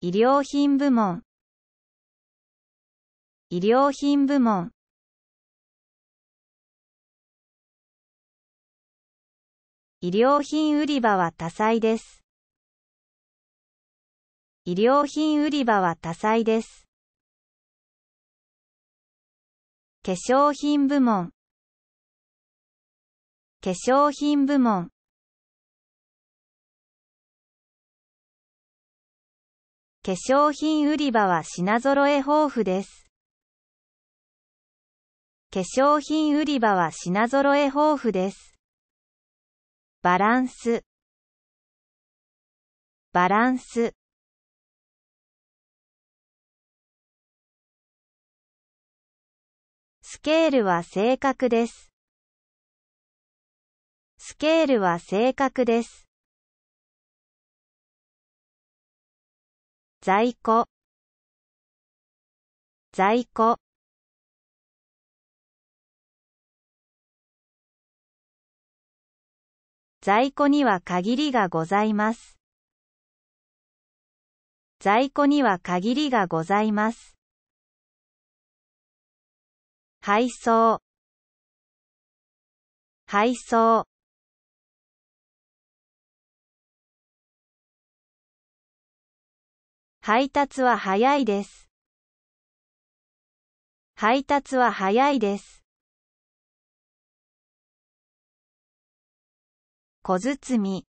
医療品部門医療品部門医療品売り場は多彩です。医療品売り場は多彩です。化粧品部門化粧品部門化粧品売り場は品揃え豊富です。化粧品売り場は品揃え豊富です。バランスバランススケールは正確です。スケールは正確です。在庫在庫在庫には限りがございます。在庫には限りがございます。配送配送配達は早いです。配達は早いです。小包み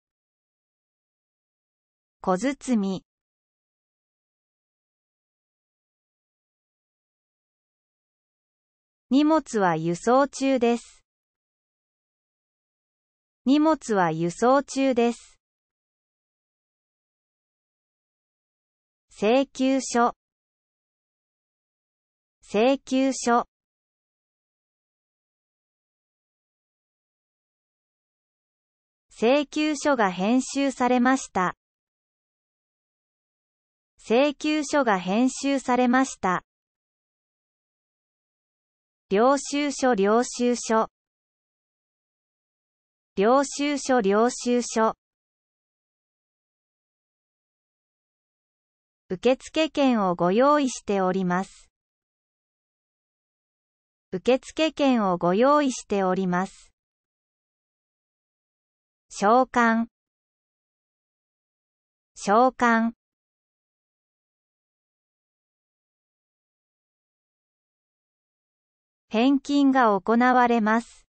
小包み荷物は輸送中です。荷物は輸送中です。請求書請求書請求書が編集されました。請求書が編集されました。領収書領収書領収書領収書受付券をご用意しております。受付券をご用意しております。召喚召喚返金が行われます。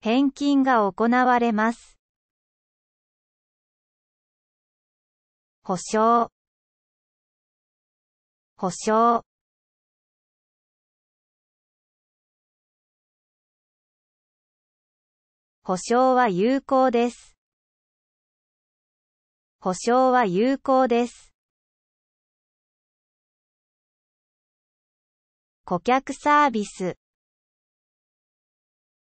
返金が行われます。保証保証保証は有効です。保証は有効です。顧客サービス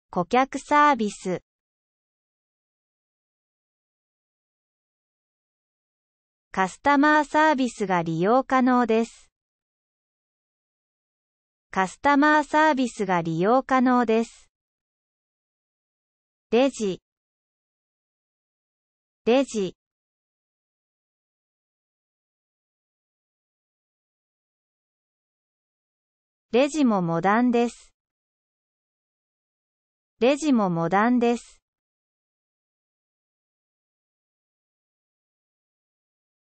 顧客サービスカスタマーサービスが利用可能です。カスタマーサービスが利用可能です。レジレジレジもモダンです。レジもモダンです。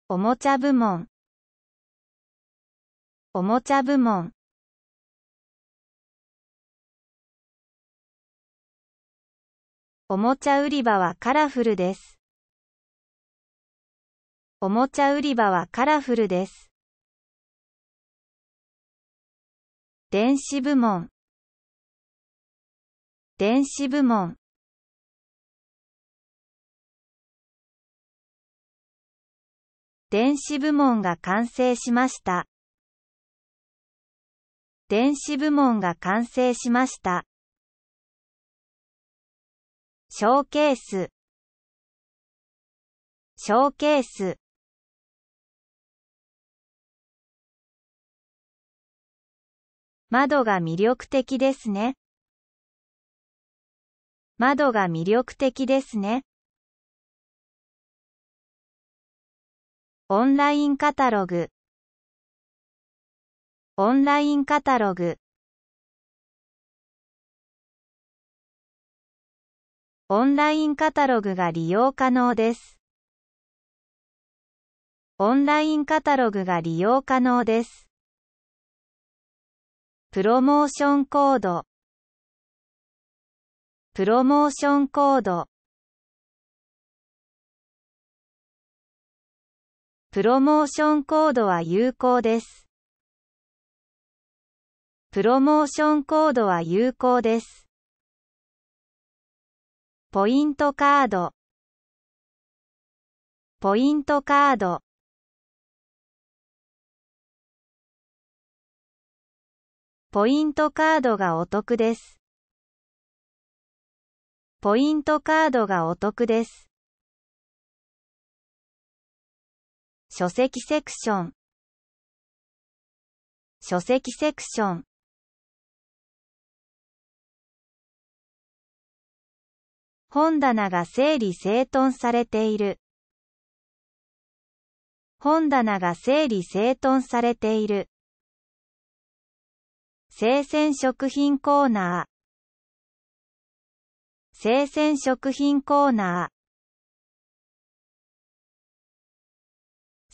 おもちゃ部門おもちゃ部門おもちゃ売り場はカラフルです。おもちゃ売り場はカラフルです。電子部門電子部門電子部門が完成しました。電子部門が完成しました。ショーケースショーケース窓が魅力的ですね。窓が魅力的ですね。オンラインカタログオンラインカタログオンラインカタログが利用可能です。オンラインカタログが利用可能です。プロモーションコードプロモーションコードプロモーションコードは有効です。プロモーションコードは有効です。ポイントカードポイントカードポイントカードがお得です。ポイントカードがお得です。書籍セクション。書籍セクション。本棚が整理整頓されている。本棚が整理整頓されている。生鮮食品コーナー。生鮮食品コーナー。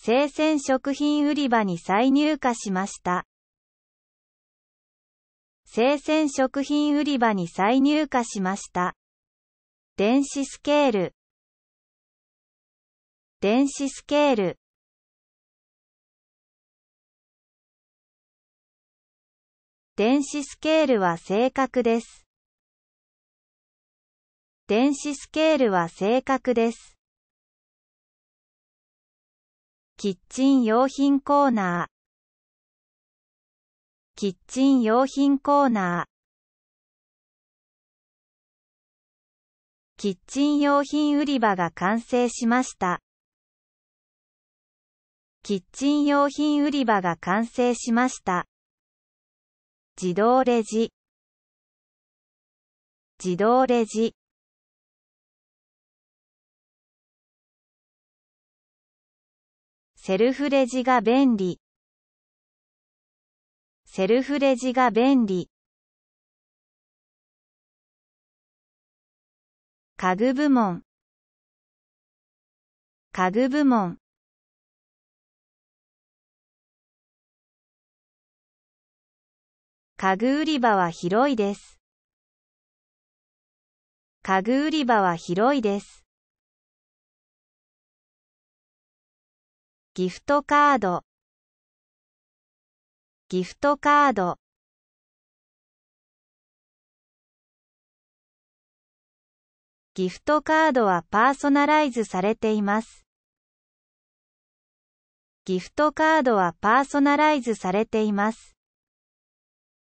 生鮮食品売り場に再入荷しました。生鮮食品売り場に再入荷しました。電子スケール電子スケール電子スケールは正確です。電子スケールは正確です。キッチン用品コーナーキッチン用品コーナーキッチン用品売り場が完成しました。キッチン用品売り場が完成しました。自動レジ自動レジセルフレジが便利セルフレジが便利家具部門家具部門家具売り場は広いです。家具売り場は広いです。ギフトカードギフトカードギフトカードはパーソナライズされています。ギフトカードはパーソナライズされています。